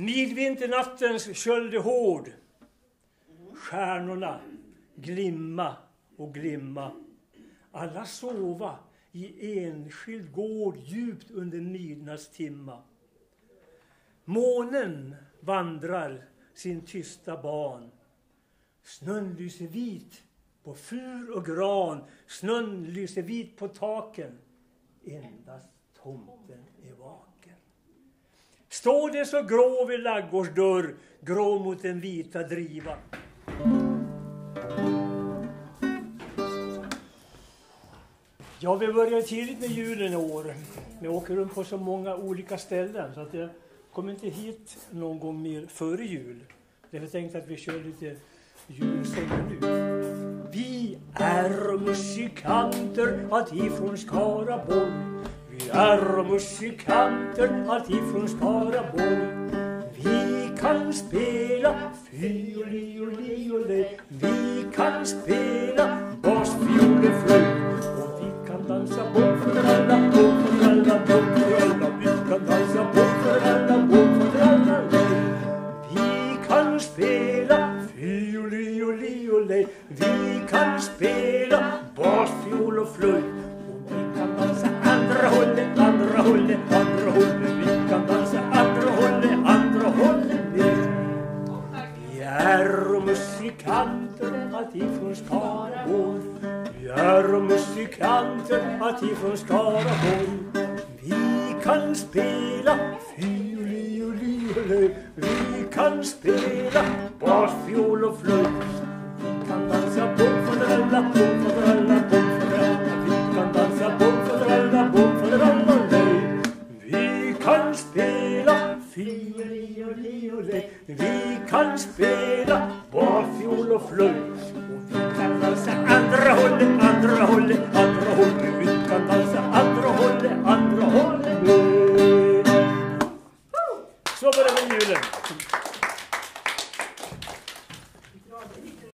Midvinternattens kölde hård. Stjärnorna glimma och glimma. Alla sova i enskild gård djupt under midnattstimma. Månen vandrar sin tysta ban. Snön lyser vit på fur och gran. Snön lyser vit på taken. Endast tomten. Står det så grå vid laggårdsdörr, grå mot den vita driva. Ja, vi börjar tidigt med julen i år. Vi åker runt på så många olika ställen så att jag kommer inte hit någon gång mer före jul. Därför tänkte att vi kör lite julsånger nu. Vi är musikanter alltifrån Skaraborg. Gittar og musikanter, allt ifrån Skaraborg Vi kan spela fyrliolioli, vi kan spela basfioleflöjt och vi kan dansa bokföralla, bokföralla, bokföralla Vi kan dansa bokföralla, bokföralla, Vi kan spela fyrliolioli, vi kan spela musikanter alltifrån Skaraborg. Vi är musikanter alltifrån Skaraborg. Vi kan spela fiolioliole. Vi kan spela bas, fiol och flöjt. Vi kan dansa bom faderalla, bom faderalla, bom faderalla. Vi kan dansa bom faderalla, flöjt. Och vi kan dansa andra hållet, andra hållet, andra hållet. Vi kan dansa andra hållet, andra hållet. Så börjar vi julen.